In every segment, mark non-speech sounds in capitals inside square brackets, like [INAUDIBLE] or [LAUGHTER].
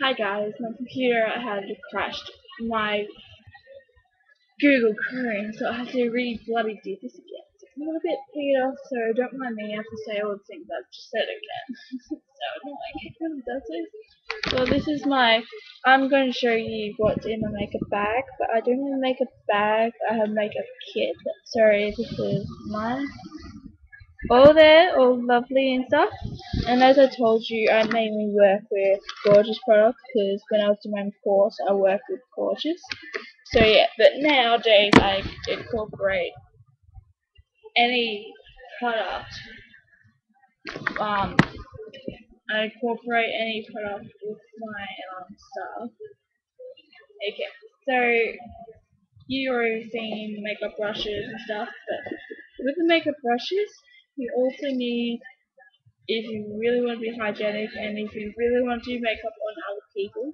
Hi guys, my computer had crashed my Google Chrome, so I had to really bloody do this again. It's a little bit off, so don't mind me, I have to say all the things I've just said again. [LAUGHS] so annoying, it really does this. So this is my, I'm going to show you what's in my makeup bag, but I don't have a makeup bag, I have makeup kit. Sorry, this is mine all there, all lovely and stuff. And as I told you, I mainly work with Gorgeous products because when I was doing my course, I worked with Gorgeous. So yeah, but nowadays I incorporate any product. Um, I incorporate any product with my um, stuff. Okay, so you already seen makeup brushes and stuff, but with the makeup brushes, you also need, if you really want to be hygienic and if you really want to do makeup on other people,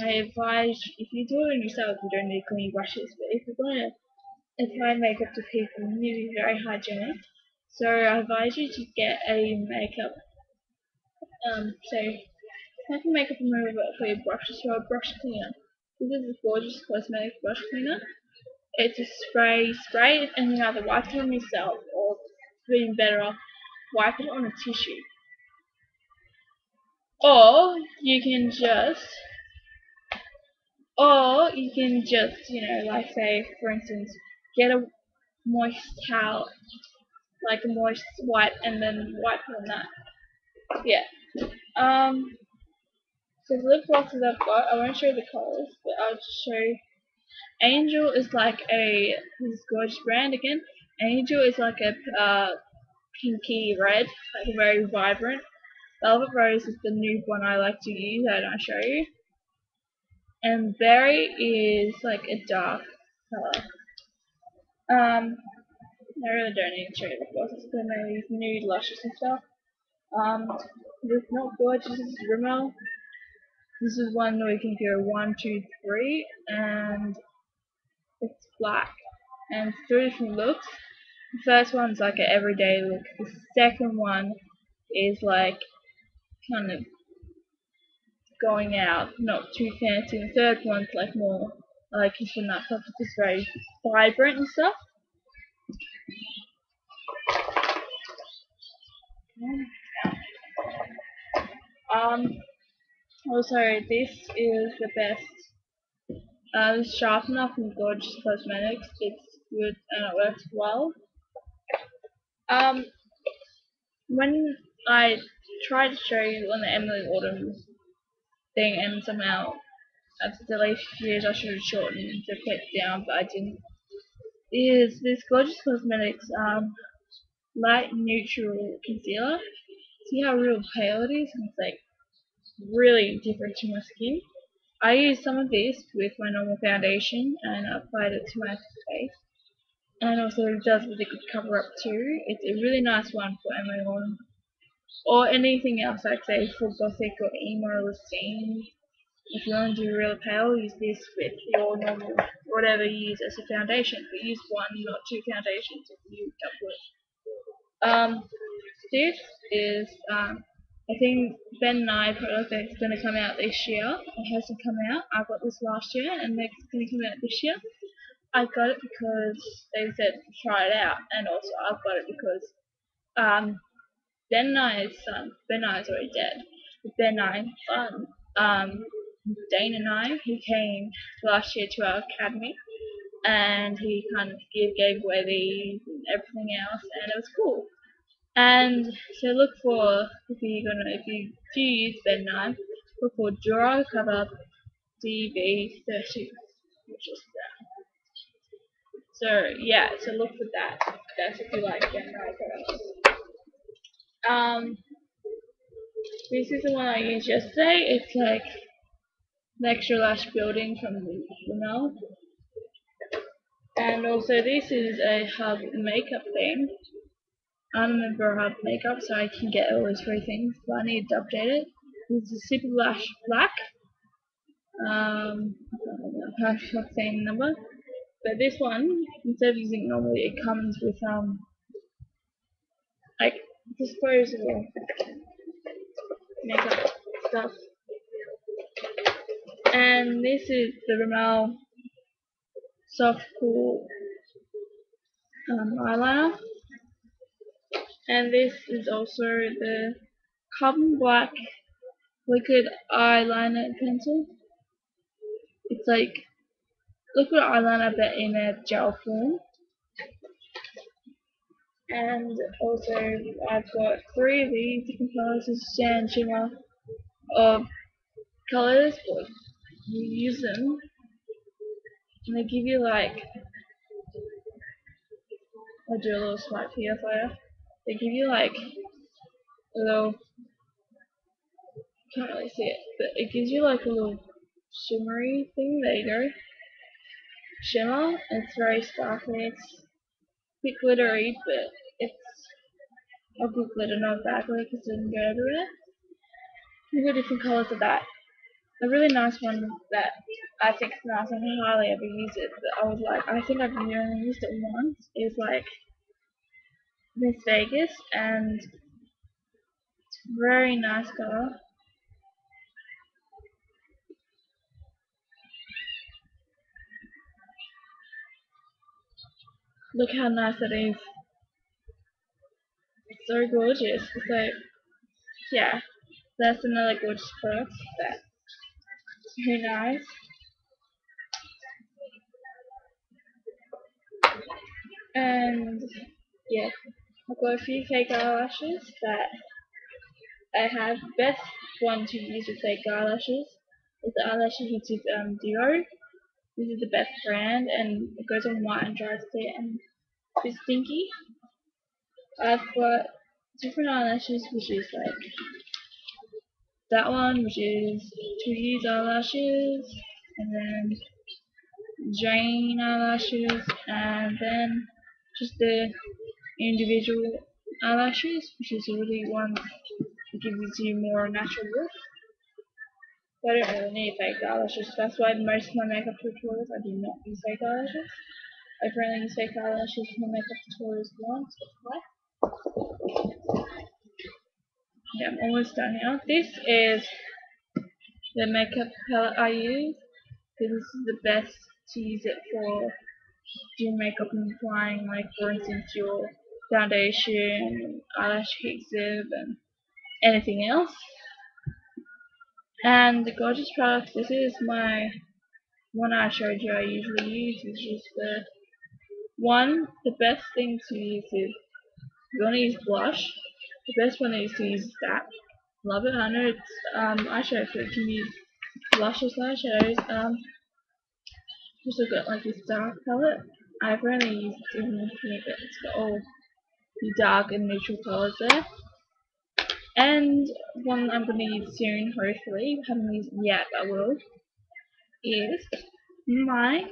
I advise, if you do it on yourself, you don't need clean brushes, but if you're going to apply makeup to people, you need to be very hygienic. So I advise you to get a makeup, um, so like a makeup remover for your brushes, so a brush cleaner. This is a gorgeous cosmetic brush cleaner. It's a spray, spray and you either wipe it on yourself or being better off wipe it on a tissue. Or you can just or you can just, you know, like say for instance, get a moist towel, like a moist wipe and then wipe on that. Yeah. Um so the lip glosses I've got, I won't show the colours, but I'll just show Angel is like a this gorgeous brand again. Angel is like a uh, pinky red, like very vibrant. Velvet Rose is the nude one I like to use, that I'll show you. And Berry is like a dark color. Um, I really don't need to show you the glosses because I use nude luscious and stuff. Um, this not gorgeous, this is Rimmel. This is one where you can go one, two, three, and it's black. And three different looks. The first one's like an everyday look. The second one is like kind of going out, not too fancy. The third one's like more like it's from that stuff, it's just very vibrant and stuff. Um, also, this is the best. Uh, sharpener from Gorgeous Cosmetics. It's good and it works well. Um, when I tried to show you on the Emilie Autumn thing and somehow after the few years I should have shortened the clip down but I didn't is this Gorgeous Cosmetics um, light neutral concealer. See how real pale it is? And it's like really different to my skin. I used some of this with my normal foundation and applied it to my face and also it does really good cover up too. It's a really nice one for on or anything else like say for gothic or emo or scene. If you want to do real pale, use this with your normal whatever you use as a foundation. But use one, not two foundations if you double it. Um, this is um, I think Ben Nye product that's going to come out this year. It hasn't come out. I got this last year, and it's going to come out this year. I got it because they said try it out, and also I got it because um, Ben Nye's son, Ben Nye's already dead. Ben Nye's son, um, Dana Nye, he came last year to our academy, and he kind of gave, gave away the everything else, and it was cool. And so look for if you're gonna if you do use Ben Nye, look for Dura Cover DB30, which is that. So yeah, so look for that. That's if you like Ben Nye. Um, this is the one I used yesterday. It's like the extra lash building from Rimmel. And also this is a hub makeup thing. I'm a member of Hub Makeup, so I can get all those three things, but I need to update it. This is Super Lash Black. Um, I don't know the number. But this one, instead of using normally, it comes with, um, like, disposable makeup stuff. And this is the Rimmel Soft Kohl um, eyeliner. And this is also the Carbon Black Liquid Eyeliner Pencil. It's like liquid eyeliner but in a gel form. And also I've got three of these different colours of sand shimmer of colours but you use them and they give you like I'll do a little swipe here you. They give you like a little can't really see it, but it gives you like a little shimmery thing. There you go. Shimmer. It's very sparkly. It's a bit glittery, but it's a good glitter, not bad glitter because it doesn't go everywhere. You've got different colours of that. A really nice one that I think is nice and I hardly ever use it, but I was like, I think I've only used it once, is like Miss Vegas, and it's very nice colour. Look how nice it is. So gorgeous. So, yeah, that's another gorgeous product that very nice. And, yeah, I've got a few fake eyelashes that I have. Best one to use with fake eyelashes is the eyelash is um, Duo. This is the best brand and it goes on white and dries clear and it's stinky. I've got different eyelashes which is like that one which is years eyelashes and then Jane eyelashes and then just the individual eyelashes which is really one that gives you more natural look. I don't really need fake eyelashes. That's why most of my makeup tutorials I do not use fake eyelashes. I've only fake eyelashes in my makeup tutorials once or twice. Yeah, I'm almost done now. This is the makeup palette I use. Because this is the best to use it for doing makeup and applying, like for instance your foundation, eyelash adhesive, and anything else. And the gorgeous product, this is my one I showed you I usually use, which is the one, the best thing to use is, you want to use blush, the best one is to use that. Love it, I know it's um, eyeshadow, so you can use blushes and eyeshadows. Um, also got like this dark palette. I've only used it in here, but it's got all the dark and neutral colours there. And one I'm going to use soon, hopefully, haven't used yet, but I will, is my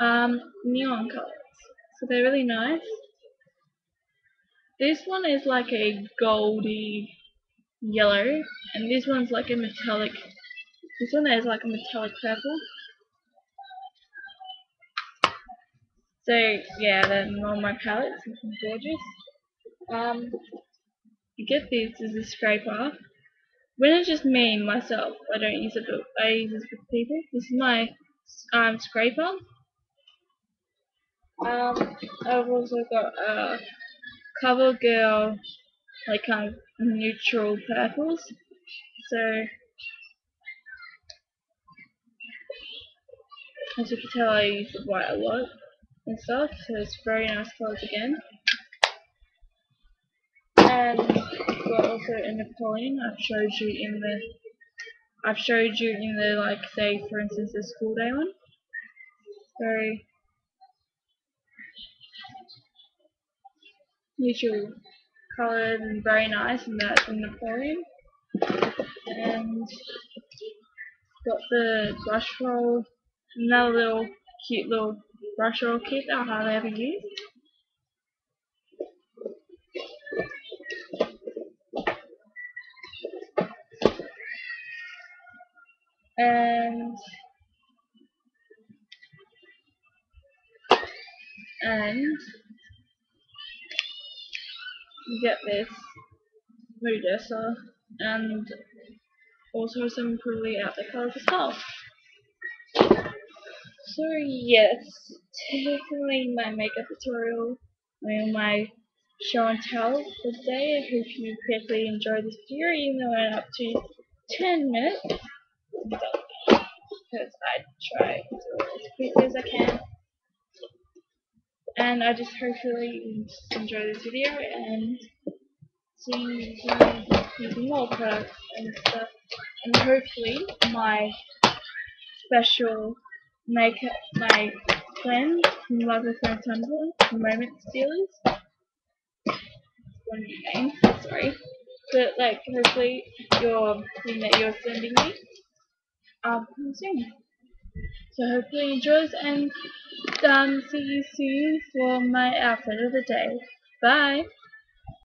um, neon colors. So they're really nice. This one is like a goldy yellow, and this one's like a metallic, this one is like a metallic purple. So yeah, they're on my palettes, gorgeous. Um, you get this as a scraper. When it's just me, myself, I don't use it, but I use it with people. This is my um, scraper. Um, I've also got a CoverGirl, like kind of neutral purples. So, as you can tell, I use the white a lot and stuff, so it's very nice colours again. And got also a Napoleon. I've showed you in the I've showed you in the like say for instance the school day one. Very neutral coloured and very nice and that's from Napoleon. And got the brush roll, another little cute little brush roll kit that I hardly ever use. And and get this Modessa and also some pretty outfit colors as well. So yes, definitely my makeup tutorial and my show and tell for today. I hope you quickly enjoyed this video even though I went up to 10 minutes. Because I try to as quickly as I can. And I just hopefully enjoy this video and seeing using more products and stuff. And hopefully my special makeup my friend from with My Tumblr, Moment Stealers. One name, sorry. But like hopefully your thing that you're sending me um soon. So hopefully you enjoy and um see you soon for my outfit of the day. Bye.